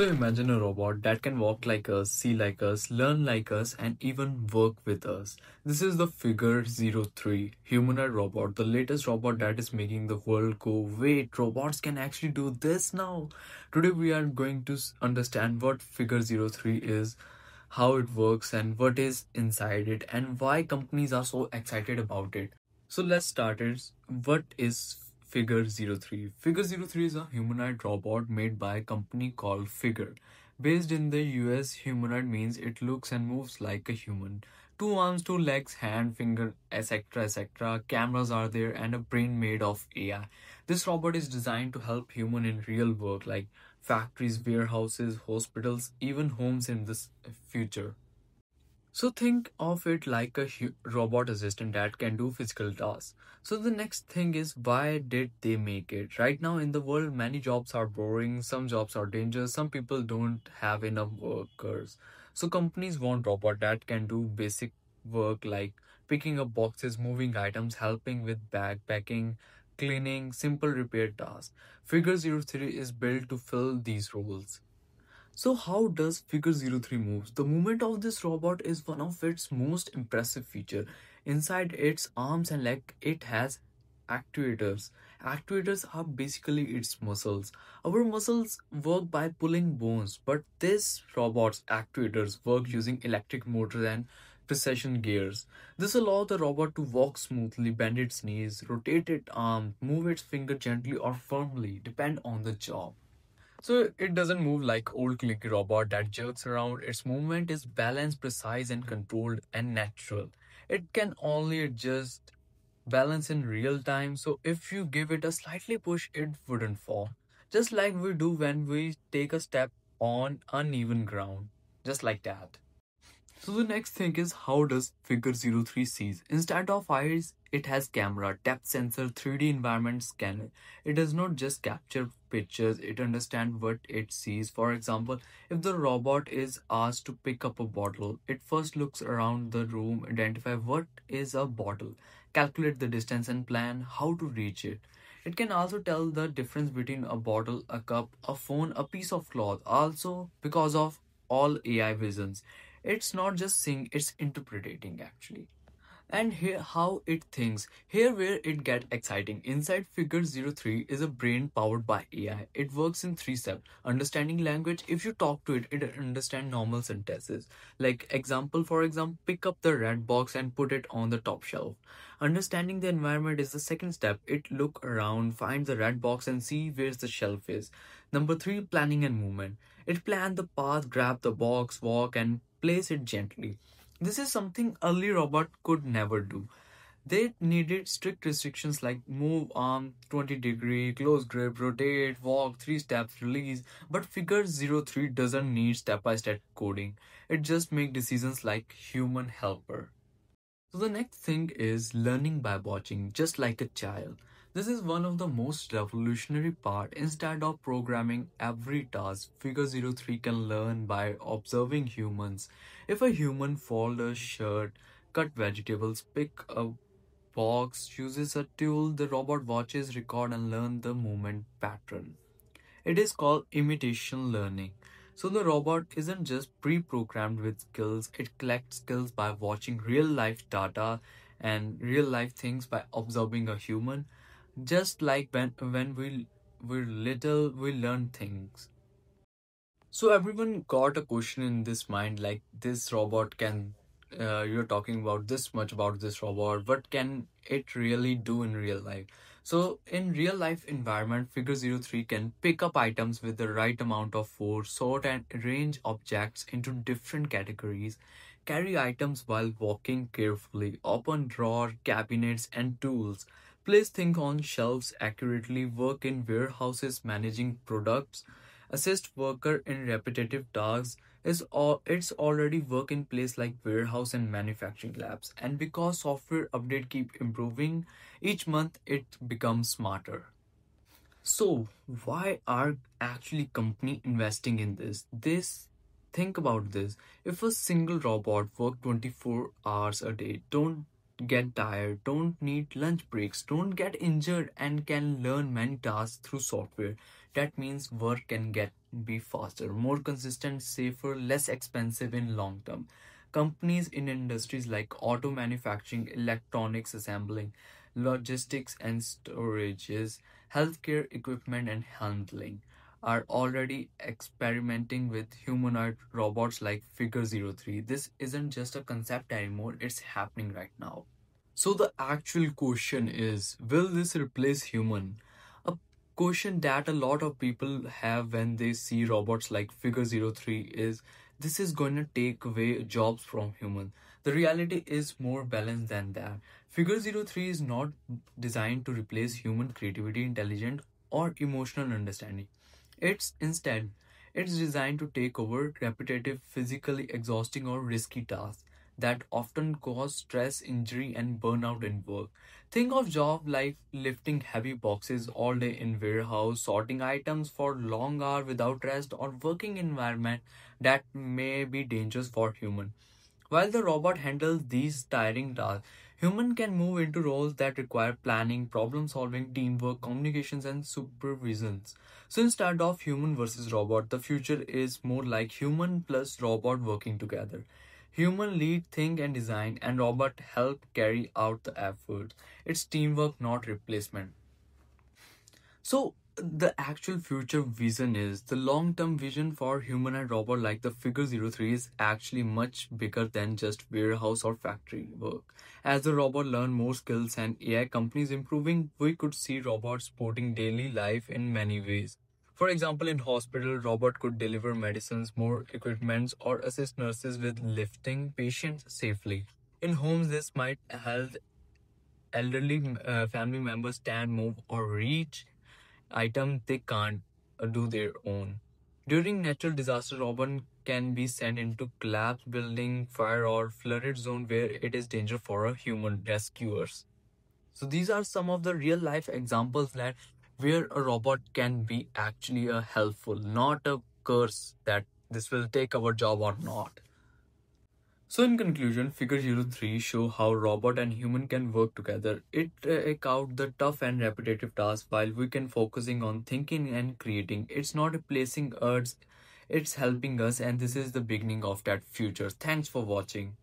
So imagine a robot that can walk like us, see like us, learn like us, and even work with us. This is the Figure 03 humanoid robot, the latest robot that is making the world go, wait, robots can actually do this now. Today we are going to understand what Figure 03 is, how it works, and what is inside it, and why companies are so excited about it. So let's start it. What is Figure 03. Figure 03 is a humanoid robot made by a company called Figure. Based in the US, humanoid means it looks and moves like a human. Two arms, two legs, hand, finger, etc. etc. Cameras are there and a brain made of AI. This robot is designed to help human in real work like factories, warehouses, hospitals, even homes in the future. So think of it like a robot assistant that can do physical tasks. So the next thing is why did they make it? Right now in the world many jobs are boring, some jobs are dangerous, some people don't have enough workers. So companies want robot that can do basic work like picking up boxes, moving items, helping with bag packing, cleaning, simple repair tasks. Figure 03 is built to fill these roles. So how does Figure 03 moves? The movement of this robot is one of its most impressive feature. Inside its arms and leg, it has actuators. Actuators are basically its muscles. Our muscles work by pulling bones, but this robot's actuators work using electric motors and precision gears. This allows the robot to walk smoothly, bend its knees, rotate its arm, move its finger gently or firmly, depend on the job. So it doesn't move like old clicky robot that jerks around. Its movement is balanced, precise and controlled and natural. It can only adjust balance in real time. So if you give it a slightly push, it wouldn't fall. Just like we do when we take a step on uneven ground. Just like that. So the next thing is how does Figure 03 sees? Instead of eyes, it has camera, depth sensor, 3D environment scanner. It does not just capture pictures, it understands what it sees. For example, if the robot is asked to pick up a bottle, it first looks around the room, identify what is a bottle, calculate the distance and plan how to reach it. It can also tell the difference between a bottle, a cup, a phone, a piece of cloth. Also, because of all AI visions, it's not just seeing it's interpreting actually. And here how it thinks. Here where it get exciting. Inside figure 03 is a brain powered by ai it works in three steps. Understanding language if you talk to it it understand normal sentences. Like example for example pick up the red box and put it on the top shelf. Understanding the environment is the second step. It look around find the red box and see where the shelf is. Number three planning and movement. It plan the path grab the box walk and place it gently. This is something early robot could never do. They needed strict restrictions like move arm 20 degree, close grip, rotate, walk, 3 steps, release. But figure 03 doesn't need step by step coding. It just make decisions like human helper. So the next thing is learning by watching, just like a child. This is one of the most revolutionary part. Instead of programming every task, Figure 03 can learn by observing humans. If a human fold a shirt, cut vegetables, pick a box, uses a tool, the robot watches, record and learn the movement pattern. It is called imitation learning. So the robot isn't just pre-programmed with skills, it collects skills by watching real life data and real life things by observing a human just like when when we were little we learn things. So everyone got a question in this mind like this robot can uh, you're talking about this much about this robot what can it really do in real life? So in real life environment figure 03 can pick up items with the right amount of force sort and arrange objects into different categories carry items while walking carefully open drawer cabinets and tools Place things on shelves accurately, work in warehouses managing products, assist worker in repetitive tasks. Is all it's already work in place like warehouse and manufacturing labs. And because software update keep improving, each month it becomes smarter. So why are actually company investing in this? This think about this. If a single robot work 24 hours a day, don't get tired, don't need lunch breaks, don't get injured, and can learn many tasks through software. That means work can get be faster, more consistent, safer, less expensive in long term. Companies in industries like auto manufacturing, electronics assembling, logistics and storages, healthcare equipment and handling are already experimenting with humanoid robots like Figure Zero Three. This isn't just a concept anymore, it's happening right now. So the actual question is, will this replace human? A question that a lot of people have when they see robots like Figure Zero Three is this is going to take away jobs from human. The reality is more balanced than that. Figure Zero Three is not designed to replace human creativity, intelligence, or emotional understanding. It's instead, it's designed to take over repetitive, physically exhausting or risky tasks that often cause stress, injury, and burnout in work. Think of job like lifting heavy boxes all day in warehouse, sorting items for long hours without rest, or working environment that may be dangerous for human. While the robot handles these tiring tasks, human can move into roles that require planning, problem solving, teamwork, communications, and supervisions. So instead of human versus robot, the future is more like human plus robot working together. Human lead, think, and design, and robot help carry out the effort. It's teamwork, not replacement. So the actual future vision is the long-term vision for human and robot like the figure Zero Three is actually much bigger than just warehouse or factory work. As the robot learn more skills and AI companies improving, we could see robots supporting daily life in many ways. For example, in hospital, robot could deliver medicines, more equipments, or assist nurses with lifting patients safely. In homes, this might help elderly uh, family members stand, move, or reach items they can't uh, do their own. During natural disaster, robot can be sent into collapsed building, fire, or flooded zone where it is danger for a human rescuers. So these are some of the real life examples that where a robot can be actually a helpful, not a curse that this will take our job or not. So in conclusion, Figure Zero Three show how robot and human can work together. It uh, take out the tough and repetitive tasks while we can focusing on thinking and creating. It's not replacing us, it's helping us and this is the beginning of that future. Thanks for watching.